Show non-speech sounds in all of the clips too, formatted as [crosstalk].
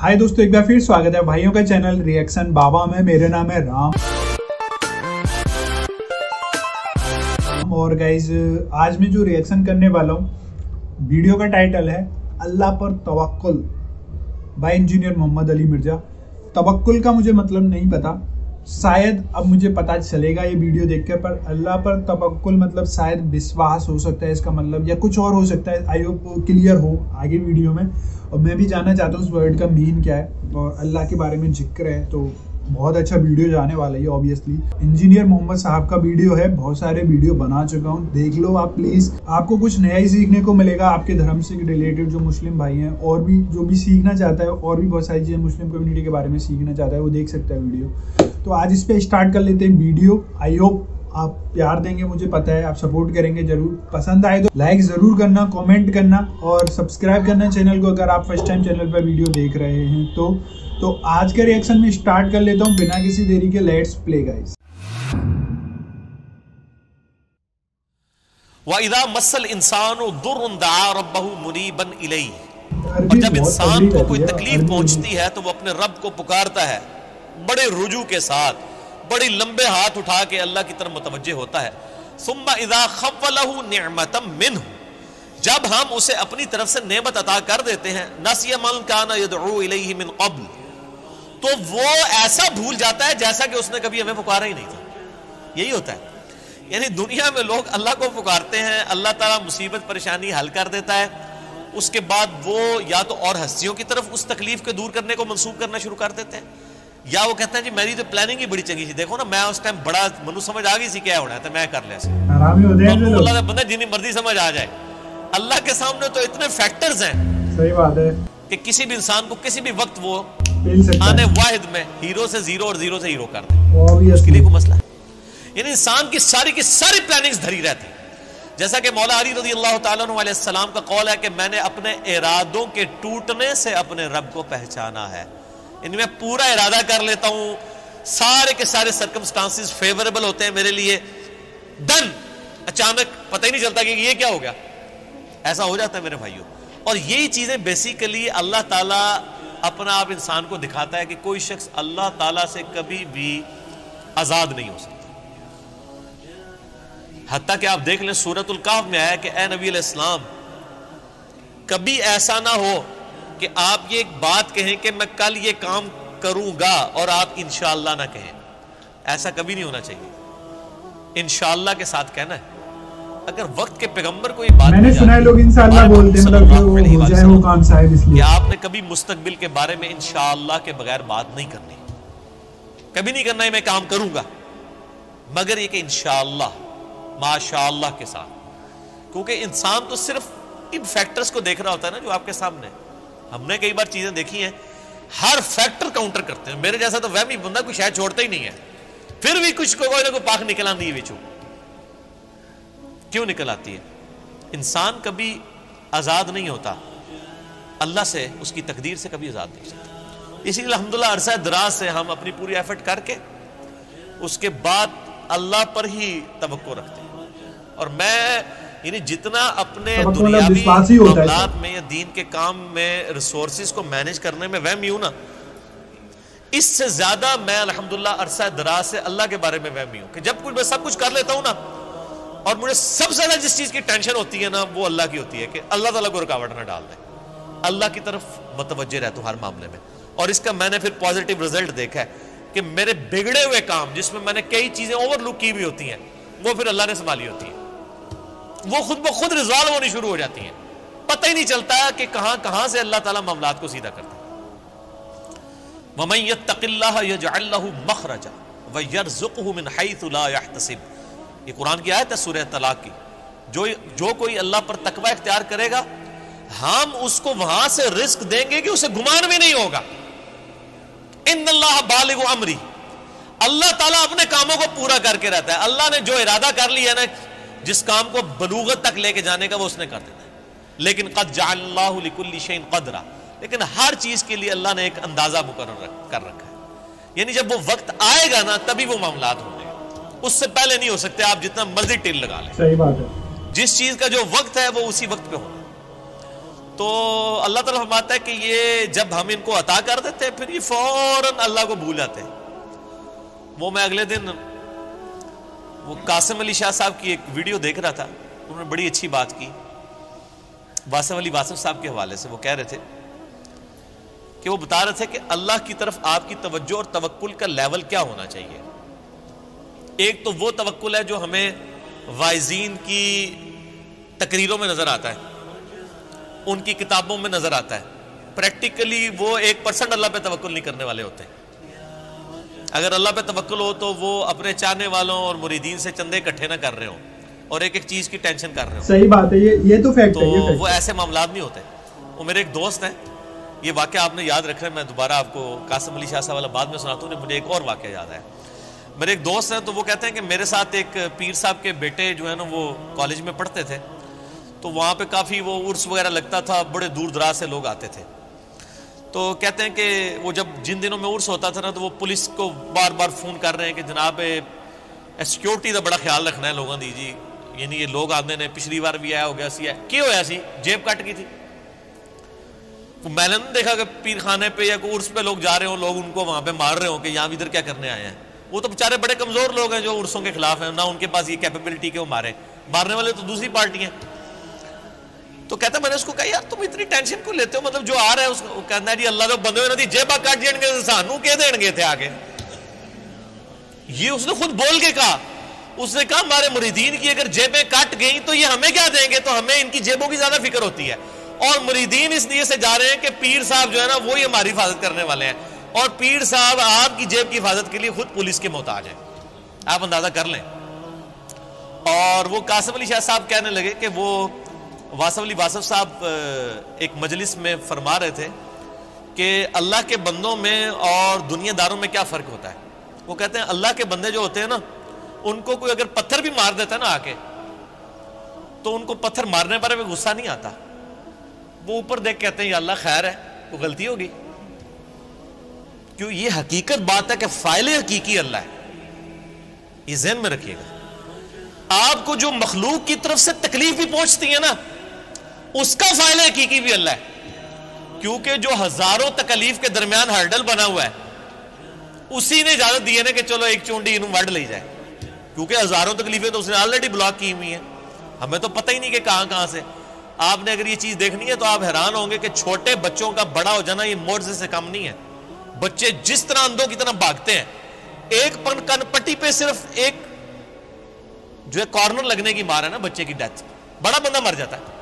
हाय दोस्तों, एक बार फिर स्वागत है भाइयों का चैनल रिएक्शन बाबा में। मेरे नाम है राम। और गाइज़ आज मैं जो रिएक्शन करने वाला हूँ वीडियो का टाइटल है, अल्लाह पर तवक्कुल बाय इंजीनियर मोहम्मद अली मिर्ज़ा। तवक्कुल का मुझे मतलब नहीं पता शायद अब मुझे पता चलेगा ये वीडियो देख देखकर, पर अल्लाह पर तबक्ल मतलब शायद विश्वास हो सकता है इसका मतलब या कुछ और हो सकता है। आई होप क्लियर हो आगे वीडियो में। और मैं भी जानना चाहता हूँ उस वर्ड का मीन क्या है, और अल्लाह के बारे में ज़िक्र है तो बहुत अच्छा वीडियो जाने वाला है ऑब्वियसली इंजीनियर मोहम्मद साहब का वीडियो है, बहुत सारे वीडियो बना चुका हूँ, देख लो आप प्लीज़ आपको कुछ नया ही सीखने को मिलेगा, आपके धर्म से रिलेटेड जो मुस्लिम भाई हैं, और भी जो भी सीखना चाहता है, और भी बहुत सारी चीज़ें मुस्लिम कम्युनिटी के बारे में सीखना चाहता है, वो देख सकता है वीडियो। तो आज इस पे स्टार्ट कर लेते हैं वीडियो। आई होप आप प्यार देंगे, मुझे पता है, आप सपोर्ट करेंगे ज़रूर। पसंद आए तो लाइक ज़रूर करना कमेंट करना, और सब्सक्राइब करना चैनल को अगर आप फ़र्स्ट टाइम चैनल पर वीडियो देख रहे हैं तो तो आज के रिएक्शन में स्टार्ट कर लेता हूँ बिना किसी देरी के। लेट्स प्ले गाइस वाइदा मसल इंसान मुनीबन इलई और जब इंसान को कोई तकलीफ़ पहुँचती है तो वो अपने रब को पुकारता है बड़े रुजू के साथ बड़ी लंबे हाथ उठा के अल्लाह की तरफ़ मुतवजह होता है। सुम्मा इदा खवलहू नियमतम मिन जब हम उसे अपनी तरफ़ से नेमत अता कर देते हैं नसियमन काना यदऊ इलैहि मिन कब्ल। तो वो ऐसा भूल जाता है जैसा कि उसने कभी हमें पुकारा ही नहीं था। यही होता है। यानी दुनिया में लोग अल्लाह को पुकारते हैं अल्लाह ताला मुसीबत परेशानी हल कर देता है। उसके बाद वो या तो और हस्तियों की तरफ़ उस तकलीफ़ को दूर करने को मनसूख करना शुरू कर देते हैं। या वो कहते हैं जी मेरी तो प्लानिंग ही बड़ी चंगी थी। देखो ना मैं उस टाइम बड़ा मनु समझ आ गई थी क्या होना है तो मैं कर लिया तो अल्लाह बंदा जितनी मर्ज़ी समझ आ जाए। अल्लाह के सामने तो इतने फैक्टर्स हैं सही बात है। कि किसी भी इंसान को किसी भी वक्त वो आने वाहिद में हीरो से ज़ीरो और ज़ीरो से हीरो कर दे। उसके लिए कोई मसला है? यानी इंसान की सारी की सारी प्लानिंग्स धरी रहती जैसा कि मौला अली रज़ी अल्लाह सलाम का कौल है कि मैंने अपने इरादों के टूटने से अपने रब को पहचाना है। इनमें पूरा इरादा कर लेता हूँ। सारे के सारे सर्कमस्टांसिस फेवरेबल होते हैं मेरे लिए। डन अचानक पता ही नहीं चलता कि ये क्या हो गया। ऐसा हो जाता है मेरे भाइयों। और यही चीज़ें बेसिकली अल्लाह ताला अपना आप इंसान को दिखाता है कि कोई शख्स अल्लाह ताला से कभी भी आज़ाद नहीं हो सकता। हत्या कि आप देख लें, सूरतुल काफ में आया कि ए नबी इस्लाम कभी ऐसा ना हो कि आप ये एक बात कहें कि मैं कल ये काम करूँगा और आप इंशाला ना कहें। ऐसा कभी नहीं होना चाहिए। इंशाला के साथ कहना है। अगर वक्त के पैगंबर को ये बात मैंने सुना है लोग इंशाल्लाह बोलते हैं मतलब जो हो जाए वो काम शायद इसलिए। कि आपने कभी मुस्तकबिल के बारे में इंशाल्लाह के बगैर बात नहीं करनी। कभी नहीं करना है मैं काम करूँगा। मगर ये कि इंशाल्लाह माशाल्लाह के साथ। क्योंकि इंसान तो सिर्फ़ इन फैक्टर्स को देख रहा होता है ना जो आपके सामने। हमने कई बार चीज़ें देखी हैं हर फैक्टर काउंटर करते हैं। मेरे जैसा तो वह भी बंदा कोई शायद छोड़ता ही नहीं है। फिर भी कुछ कोई ना कोई पाक निकल आती है बिचू। क्यों निकल आती है? इंसान कभी आज़ाद नहीं होता। अल्लाह से उसकी तकदीर से कभी आज़ाद नहीं होता। इसीलिए अलहमदुल्ला अरसा दराज से हम अपनी पूरी एफर्ट करके उसके बाद अल्लाह पर ही तवक्को रखते हैं। और मैं यानी जितना अपने दुनियावी मामलात में या दीन के काम में रिसोर्स को मैनेज करने में वहम हूँ ना। इससे ज़्यादा मैं अल्हम्दुलिल्लाह अरसा दराज से अल्लाह के बारे में वहमी हूँ कि जब कुछ मैं सब कुछ कर लेता हूँ ना और मुझे सबसे ज़्यादा जिस चीज़ की टेंशन होती है ना, वो अल्लाह की होती है कि अल्लाह ताला को रुकावट ना डाल दे। अल्लाह की तरफ़ मुतवजह रहता हूँ हर मामले में। और इसका मैंने फिर पॉजिटिव रिज़ल्ट देखा है कि मेरे बिगड़े हुए काम, जिसमें मैंने कई चीज़ें ओवरलुक की हुई होती हैं, वो फिर अल्लाह ने संभाली होती है। वो खुद ब खुद रिजॉल्व होनी शुरू हो जाती हैं। पता ही नहीं चलता कि कहाँ कहाँ से अल्लाह ताला मामलात को सीधा करता है। ये कुरान की आयत है सूर्य तलाक की। जो जो कोई अल्लाह पर तकवा इख्तियार करेगा, हम उसको वहाँ से रिस्क देंगे कि उसे गुमान भी नहीं होगा। इन अल्लाह बालिग अमरी। अल्लाह ताला अपने कामों को पूरा करके रहता है। अल्लाह ने जो इरादा कर लिया ना, जिस काम को बलूगत तक लेके जाने का, वो उसने कर देता है। लेकिन कद जाकुल्लिशन कदरा। लेकिन हर चीज़ के लिए अल्लाह ने एक अंदाज़ा मुकर कर रखा है। यानी जब वो वक्त आएगा ना, तभी वो मामला होंगे। उससे पहले नहीं हो सकते आप जितना मर्ज़ी टेल लगा लें। सही बात है। जिस चीज़ का जो वक्त है वो उसी वक्त पे होगा तो अल्लाह ताला फरमाता है कि ये जब हम इनको अता कर देते हैं फिर ये फ़ौरन अल्लाह को भूल जाते हैं। वो मैं अगले दिन वो कासिम अली शाह साहब की एक वीडियो देख रहा था उन्होंने बड़ी अच्छी बात की। वासफ अली वासफ साहब के हवाले से वो कह रहे थे कि वो बता रहे थे कि अल्लाह की तरफ़ आपकी तवज्जो और तवक्कुल का लेवल क्या होना चाहिए। एक तो वो तवक्कुल है जो हमें वाइजीन की तकरीरों में नज़र आता है। उनकी किताबों में नज़र आता है। प्रैक्टिकली वो एक परसेंट अल्लाह पे तवक्कुल नहीं करने वाले होते। अगर अल्लाह पे तवक्कुल हो तो वो अपने चाहने वालों और मुरीदीन से चंदे इकट्ठे ना कर रहे हो और एक एक चीज़ की टेंशन कर रहे हो। सही बात है ये ये तो फैक्ट तो है ये वो ऐसे मामला नहीं होते वो मेरे एक दोस्त हैं। ये वाक्य आपने याद रख रहे मैं दोबारा आपको कासिम अली शाह वाला बाद में सुनाता हूँ मुझे एक और वाक्य याद है मेरे एक दोस्त हैं तो वो कहते हैं कि मेरे साथ एक पीर साहब के बेटे जो है ना, वो कॉलेज में पढ़ते थे। तो वहाँ पे काफ़ी वो उर्स वगैरह लगता था, बड़े दूर दराज से लोग आते थे। तो कहते हैं कि वो जब जिन दिनों में उर्स होता था ना तो वो पुलिस को बार बार फ़ोन कर रहे हैं कि जनाब सिक्योरिटी का बड़ा ख्याल रखना है लोगों की जी। यानी ये लोग आते ने पिछली बार भी आया हो गया सी है क्यों होया सी? जेब कट गई थी। तो मैंने नहीं देखा कि पीर खाने पे या उर्स पे लोग जा रहे हो, लोग उनको वहाँ पे मार रहे हो कि यहाँ इधर क्या करने आए हैं। वो तो बेचारे बड़े कमज़ोर लोग हैं जो उर्सों के खिलाफ हैं, ना उनके पास ये कैपेबिलिटी के वो मारे। मारने वाले तो दूसरी पार्टी हैं। तो कहता मैंने उसको कहा, यार, तुम इतनी टेंशन क्यों लेते हो? मतलब जो आ रहा है उसको कहना जी, अल्लाह तो बंदे ना जेबा काट देंगे सानू कह देंगे थे आगे? ये उसने खुद बोल के कहा। उसने कहा, हमारे मुरीदीन की अगर जेबें कट गई तो ये हमें क्या देंगे? तो हमें इनकी जेबों की ज़्यादा फ़िक्र होती है। और मुरीदीन इसलिए से जा रहे हैं कि पीर साहब जो है ना, वो ही हमारी हिफाजत करने वाले हैं। और पीर साहब आपकी जेब की हिफाजत के लिए खुद पुलिस के मोहताज है। आप अंदाज़ा कर लें। और वो कासिम अली शाह साहब कहने लगे कि वो वासफ अली वासफ साहब एक मजलिस में फरमा रहे थे कि अल्लाह के बंदों में और दुनियादारों में क्या फ़र्क होता है। वो कहते हैं, अल्लाह के बंदे जो होते हैं ना, उनको कोई अगर पत्थर भी मार देता है ना आके तो उनको पत्थर मारने पर भी गुस्सा नहीं आता। वो ऊपर देख कहते हैं अल्लाह, खैर है, वो गलती होगी। क्यों? ये हकीकत बात है कि फ़ाइल हकीकी अल्लाह है। ये जहन में रखिएगा। आपको जो मखलूक की तरफ़ से तकलीफ़ भी पहुँचती है ना, उसका फ़ाइल हकीकी भी अल्लाह है। क्योंकि जो हज़ारों तकलीफ़ के दरमियान हर्डल बना हुआ है, उसी ने इजाज़त दी है ना कि चलो एक चूंडी इन वड ले जाए। क्योंकि हज़ारों तकलीफें तो उसने ऑलरेडी ब्लॉक की हुई हैं। हमें तो पता ही नहीं कि कहाँ कहाँ से। आपने अगर ये चीज़ देखनी है तो आप हैरान होंगे कि छोटे बच्चों का बड़ा हो जाना ये मोर्जे से कम नहीं है। बच्चे जिस तरह अंधों की तरह भागते हैं एक पन कनपट्टी पे सिर्फ़ एक जो है कॉर्नर लगने की मार है ना बच्चे की डेथ बड़ा बंदा मर जाता है।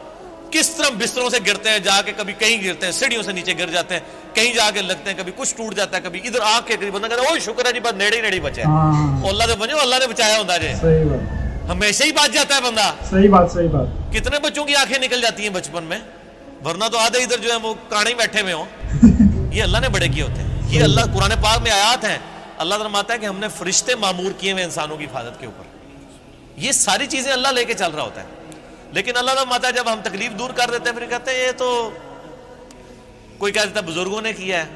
किस तरह बिस्तरों से गिरते हैं जाके कभी कहीं गिरते हैं सीढ़ियों से नीचे गिर जाते हैं कहीं जाके लगते हैं कभी कुछ टूट जाता है कभी इधर आके करीब बंदा कहता है शुक्र है जी बस नेड़े ही नेड़े बचे हाँ। अल्लाह ने बने अल्लाह ने बचाया होता बात। हमेशा ही बात जाता है बंदा। सही बात सही बात। कितने बच्चों की आँखें निकल जाती हैं बचपन में? वरना तो आधे इधर जो है वो काणे बैठे हुए हो। [laughs] ये अल्लाह ने बड़े किए होते हैं। ये अल्लाह कुरान पाक में आयात है। अल्लाह फरमाता है कि हमने फरिश्ते मामूर किए हुए इंसानों की हिफाजत के ऊपर। ये सारी चीज़ें अल्लाह लेके चल रहा होता है। लेकिन अल्लाह माता जब हम तकलीफ़ दूर कर देते हैं फिर कहते हैं ये तो कोई कह देता है बुज़ुर्गों ने किया है।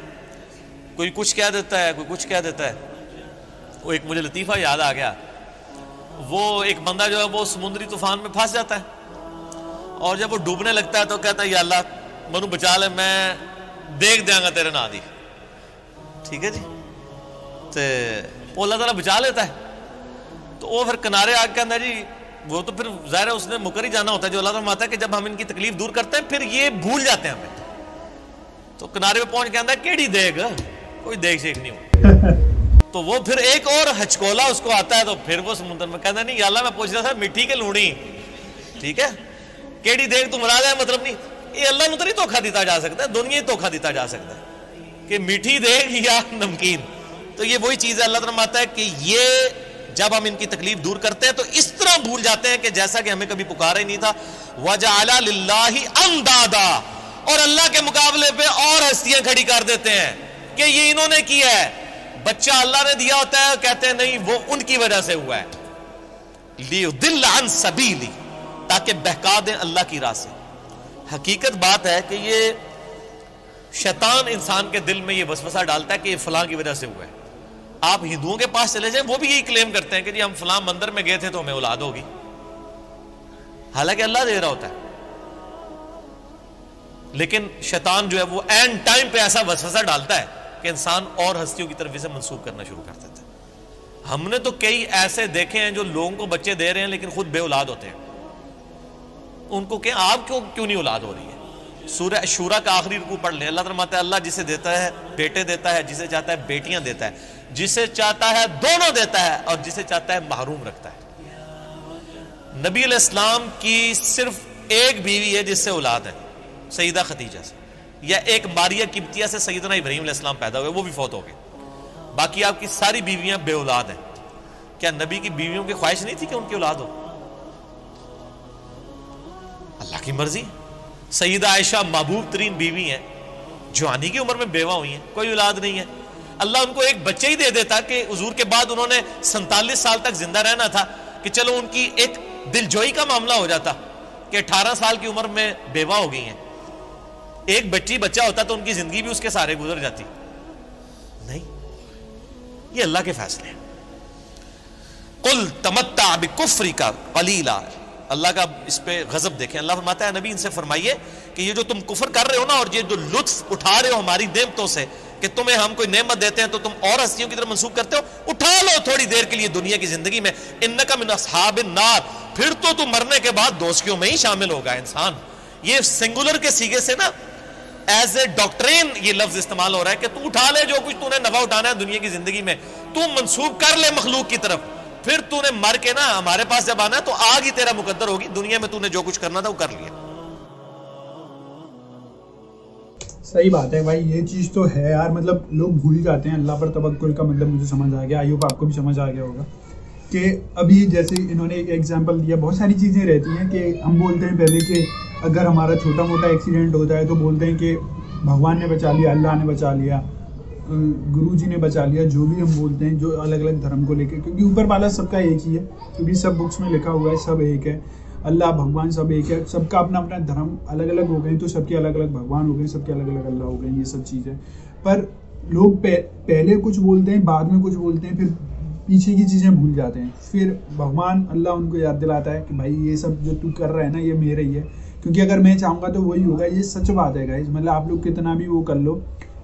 कोई कुछ कह देता है कोई कुछ कह देता है। वो एक मुझे लतीफ़ा याद आ गया। वो एक बंदा जो है वो समुद्री तूफ़ान में फंस जाता है। और जब वो डूबने लगता है तो कहता है या अल्लाह मनु बचा ले मैं देख देंगा तेरे ना दी। ठीक है जी? तो अल्लाह ताला बचा लेता है। तो वो फिर किनारे आके कहना जी, वो तो फिर ज़ाहिर है उसने मुकर ही जाना होता है जो अल्लाह माता है कि जब हम इनकी तकलीफ़ दूर करते हैं, फिर ये भूल जाते हैं हमें। तो किनारे पे पहुँच के आंदा केड़ी देग? कोई देख शेख नहीं हो तो वो फिर एक और हचकोला उसको आता है तो फिर वो समुद्र में कहता नहीं अल्लाह मैं पूछ रहा था, मिट्टी के लूणी। ठीक है? केड़ी देख तू मरा है मतलब नहीं। ये अल्लाह तो नहीं धोखा दिता जा सकता, दुनिया ही धोखा दिता जा सकता है। कि मीठी देग या नमकीन। तो ये वही चीज़ है, अल्लाह माता है कि ये जब हम इनकी तकलीफ़ दूर करते हैं तो इस तरह भूल जाते हैं कि जैसा कि हमें कभी पुकारा ही नहीं था वजाला अंदादा। और अल्लाह के मुकाबले पे और हस्तियाँ खड़ी कर देते हैं कि ये इन्होंने किया है। बच्चा अल्लाह ने दिया होता है, कहते हैं, नहीं, वो उनकी वजह से हुआ है। लियो दिल सबीली, ताकि बहका दें अल्लाह की राह से। हकीकत बात है कि ये शैतान इंसान के दिल में ये वसवसा डालता है कि ये फलां की वजह से हुआ है। आप हिंदुओं के पास चले जाए, वो भी यही क्लेम करते हैं कि जी हम फलां मंदिर में गए थे तो हमें औलाद होगी। हालाँकि अल्लाह दे रहा होता है। लेकिन शैतान जो है वो एंड टाइम पे ऐसा वसवसा डालता है कि इंसान और हस्तियों की तरफ़ इसे मनसूख करना शुरू कर देता है। हमने तो कई ऐसे देखे हैं जो लोगों को बच्चे दे रहे हैं लेकिन खुद बे औलाद होते हैं। उनको क्या, आप क्यों क्यों नहीं औलाद हो रही है? सूर्य शूरा का आखिरी रुकू पढ़ लें। अल्लाह फरमाता है, अल्लाह जिसे देता है, बेटे देता है, जिसे चाहता है, बेटियाँ देता है। जिसे चाहता है, दोनों देता है, और जिसे चाहता है, महरूम रखता है। नबी इस्लाम की सिर्फ़ एक बीवी है, जिससे औलाद है, सईदा खतीजा से। या एक मारिया किब्तिया से सईदना इब्राहिम इस्लाम पैदा हुए, वो भी फौत हो गए। बाकी आपकी सारी बीवियाँ बे औलाद हैं। क्या नबी की बीवियों की ख्वाहिश नहीं थी कि उनकी औलाद हो? अल्लाह की मर्ज़ी। सईद आयशा महबूब तरीन बीवी हैं जवानी की उम्र में बेवा हुई हैं, कोई औलाद नहीं है। अल्लाह उनको एक बच्चे ही दे देता कि हजूर के बाद उन्होंने सैतालीस साल तक ज़िंदा रहना था कि चलो उनकी एक दिलजोई का मामला हो जाता कि अठारह साल की उम्र में बेवा हो गई हैं। एक बच्ची बच्चा होता तो उनकी ज़िंदगी भी उसके सारे गुजर जाती। नहीं, ये अल्लाह के फैसले कुल तमत्ता कुफरी का कलीला अल्लाह का इस पे गजब देखें। अल्लाह फरमाता है, नबी इनसे फरमाइए कि ये जो तुम कुफर कर रहे हो ना और ये जो लुत्फ उठा रहे हो हमारी नेमतों से कि तुम्हें हम कोई नेमत देते हैं तो तुम और हस्तियों की तरफ़ मंसूब करते हो, उठा लो थोड़ी देर के लिए दुनिया की ज़िंदगी में। इन का मिन नार। फिर तो तुम मरने के बाद दोस्तियों में ही शामिल होगा इंसान। ये सिंगुलर के सीगे से ना एज ए डॉक्ट्रेन ये लफ्ज इस्तेमाल हो रहा है कि तू उठा ले जो कुछ तूने नफा उठाना है दुनिया की ज़िंदगी में। तू मंसूब कर ले मखलूक की तरफ़। फिर तूने मर के ना हमारे पास जब आना तो आग ही तेरा मुकद्दर होगी। दुनिया में तूने जो कुछ करना था वो कर लिया। सही बात है भाई, ये चीज़ तो है यार। मतलब लोग भूल जाते हैं, अल्लाह पर तबक्कुल का मतलब मुझे समझ आ गया आई आयुब आपको भी समझ आ गया होगा। कि अभी जैसे इन्होंने एक एग्जांपल दिया, बहुत सारी चीज़ें रहती हैं कि हम बोलते हैं पहले कि अगर हमारा छोटा मोटा एक्सीडेंट होता है तो बोलते हैं कि भगवान ने बचा लिया, अल्लाह ने बचा लिया। गुरु जी ने बचा लिया, जो भी हम बोलते हैं, जो अलग अलग धर्म को लेकर क्योंकि ऊपर वाला सबका एक ही है, क्योंकि सब बुक्स में लिखा हुआ है, सब एक है। अल्लाह, भगवान सब एक है। सबका अपना अपना धर्म अलग अलग हो गए तो सबके अलग अलग भगवान हो गए, सबके अलग अलग अल्लाह हो गए, ये सब चीज़ें पर लोग पहले कुछ बोलते हैं, बाद में कुछ बोलते हैं, फिर पीछे की चीज़ें भूल जाते हैं। फिर भगवान, अल्लाह उनको याद दिलाता है कि भाई, ये सब जो तू कर रहा है ना, ये मेरा ही है। क्योंकि अगर मैं चाहूँगा तो वही होगा, ये सच बात है गाइज़ मतलब आप लोग कितना भी वो कर लो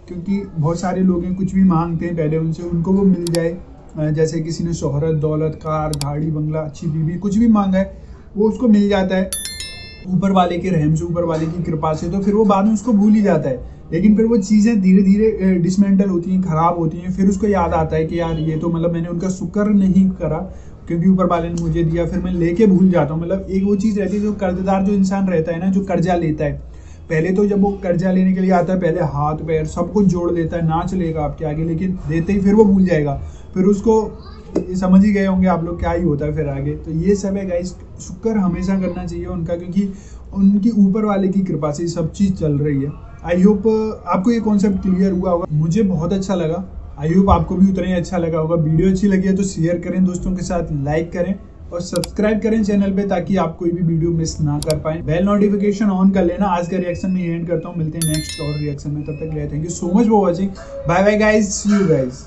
क्योंकि बहुत सारे लोग हैं, कुछ भी मांगते हैं पहले उनसे, उनको वो मिल जाए। जैसे किसी ने शोहरत, दौलत, कार, गाड़ी, बंगला, अच्छी बीवी, कुछ भी मांगा है, वो उसको मिल जाता है। ऊपर वाले के रहम से, ऊपर वाले की कृपा से तो फिर वो बाद में उसको भूल ही जाता है। लेकिन फिर वो चीज़ें धीरे धीरे डिसमेंटल होती हैं, ख़राब होती हैं, फिर उसको याद आता है कि यार, ये तो मतलब मैंने उनका शुक्र नहीं करा, क्योंकि ऊपर वाले ने मुझे दिया, फिर मैं लेके भूल जाता हूँ। मतलब एक वो चीज़ रहती है जो कर्जदार जो इंसान रहता है ना, जो कर्जा लेता है पहले तो जब वो कर्जा लेने के लिए आता है, पहले हाथ, पैर सब कुछ जोड़ लेता है, नाच लेगा आपके आगे, लेकिन देते ही फिर वो भूल जाएगा। फिर उसको समझ ही गए होंगे आप लोग क्या ही होता है फिर आगे। तो ये सब है गाइस शुक्र हमेशा करना चाहिए उनका, क्योंकि उनकी ऊपर वाले की कृपा से सब चीज़ चल रही है। आई होप आपको ये कॉन्सेप्ट क्लियर हुआ होगा। मुझे बहुत अच्छा लगा। आई होप आपको भी उतना ही अच्छा लगा होगा। वीडियो अच्छी लगी है तो शेयर करें दोस्तों के साथ लाइक करें। और सब्सक्राइब करें चैनल पे ताकि आप कोई भी वीडियो मिस ना कर पाए। बेल नोटिफिकेशन ऑन कर लेना। आज का रिएक्शन में एंड करता हूँ। मिलते हैं नेक्स्ट और रिएक्शन में। तब तक thank you so much for watching bye bye guys see you guys